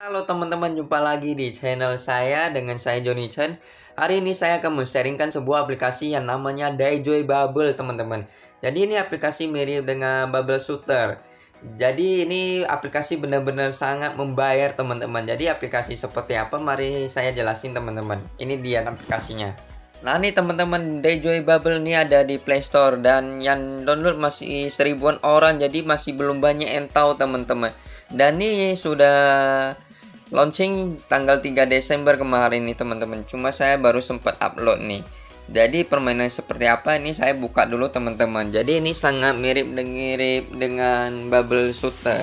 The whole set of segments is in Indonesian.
Halo teman-teman, jumpa lagi di channel saya dengan saya Johnny Chen. Hari ini saya akan men-sharingkan sebuah aplikasi yang namanya Daijoy Bubble, teman-teman. Jadi ini aplikasi mirip dengan Bubble Shooter. Jadi ini aplikasi benar-benar sangat membayar, teman-teman. Jadi aplikasi seperti apa? Mari saya jelasin, teman-teman. Ini dia aplikasinya. Nah ini teman-teman Dayjoy Bubble ini ada di Play Store dan yang download masih seribuan orang jadi masih belum banyak yang tahu teman-teman. Dan ini sudah launching tanggal 3 Desember kemarin nih teman-teman. Cuma saya baru sempat upload nih. Jadi permainan seperti apa ini saya buka dulu teman-teman. Jadi ini sangat mirip-mirip dengan bubble shooter.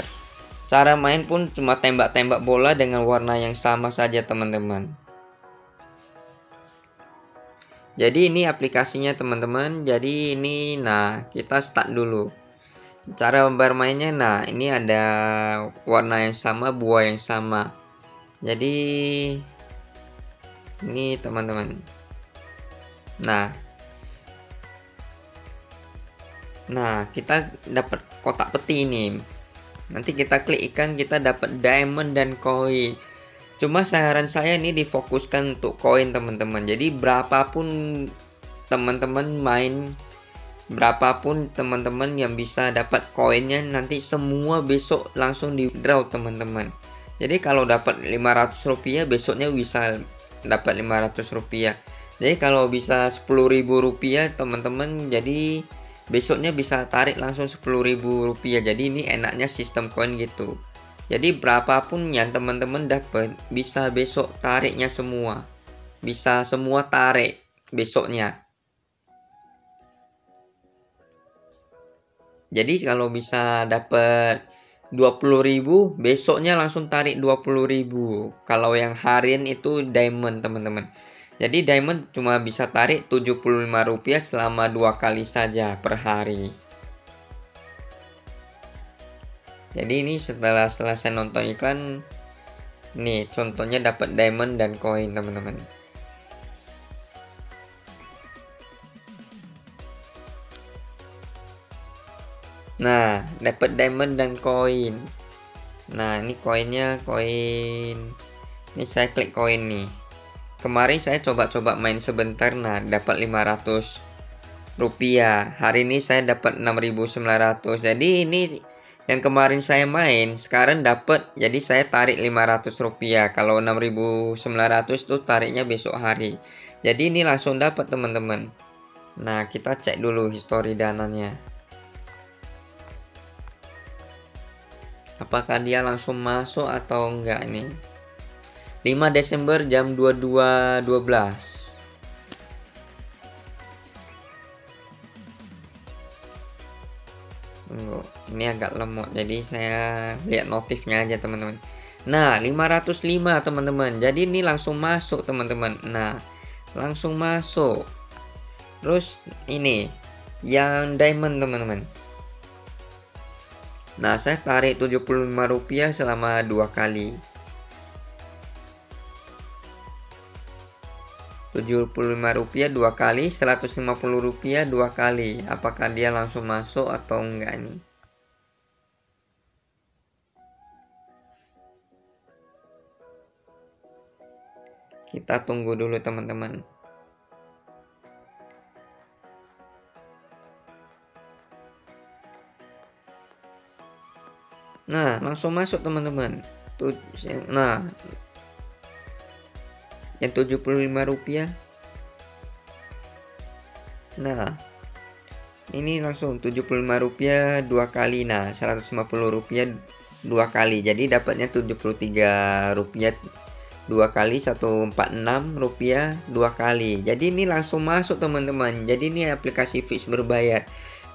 Cara main pun cuma tembak-tembak bola dengan warna yang sama saja teman-teman. Jadi ini aplikasinya teman-teman. Jadi ini nah kita start dulu. Cara bermainnya nah ini ada warna yang sama buah yang sama jadi ini teman-teman. Nah nah kita dapat kotak peti ini. Nanti kita klik ikan kita dapat diamond dan koin. Cuma saran saya ini difokuskan untuk koin teman-teman. Jadi berapapun teman-teman main berapapun teman-teman yang bisa dapat koinnya nanti semua besok langsung di draw teman-teman jadi kalau dapat 500 rupiah besoknya bisa dapat 500 rupiah. Jadi kalau bisa 10.000 rupiah teman-teman jadi besoknya bisa tarik langsung 10.000 rupiah. Jadi ini enaknya sistem koin gitu. Jadi berapapun yang teman-teman dapat bisa besok tariknya semua. Bisa semua tarik besoknya. Jadi kalau bisa dapat 20.000 besoknya langsung tarik 20.000 kalau yang harian itu diamond teman-teman. Jadi diamond cuma bisa tarik 75 rupiah selama dua kali saja per hari. Jadi ini setelah selesai nonton iklan nih contohnya dapat diamond dan koin teman-teman Nah, dapat diamond dan koin. Nah, ini koinnya koin. Ini saya klik koin nih. Kemarin saya coba-coba main sebentar nah dapat 500 rupiah. Hari ini saya dapat 6900. Jadi ini yang kemarin saya main sekarang dapat jadi saya tarik 500 rupiah kalau 6900 tuh tariknya besok hari jadi ini langsung dapat teman-teman nah kita cek dulu histori dananya apakah dia langsung masuk atau enggak ini? 5 Desember jam 22.12 Tunggu, ini agak lemot jadi saya lihat notifnya aja teman-teman. Nah 505 teman-teman. Jadi ini langsung masuk teman-teman. Nah langsung masuk. Terus ini yang diamond teman-teman Nah, saya tarik Rp75 selama dua kali. Rp75 dua kali, Rp150 dua kali. Apakah dia langsung masuk atau enggak nih? Kita tunggu dulu teman-teman. Nah, langsung masuk teman-teman. Nah, yang 75 rupiah. Nah, ini langsung 75 rupiah dua kali. Nah, 150 rupiah dua kali. Jadi dapatnya 73 rupiah dua kali 146 rupiah dua kali. Jadi ini langsung masuk teman-teman. Jadi ini aplikasi fix berbayar.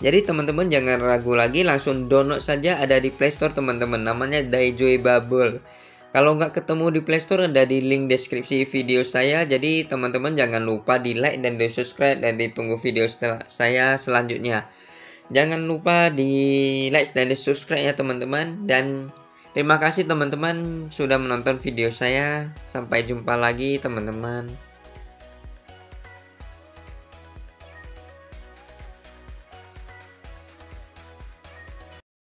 Jadi teman-teman jangan ragu lagi langsung download saja ada di Play Store teman-teman namanya Daijoy Bubble. Kalau nggak ketemu di Play Store ada di link deskripsi video saya. Jadi teman-teman jangan lupa di like dan di subscribe dan ditunggu video saya selanjutnya. Jangan lupa di like dan di subscribe ya teman-teman dan terima kasih teman-teman sudah menonton video saya. Sampai jumpa lagi teman-teman.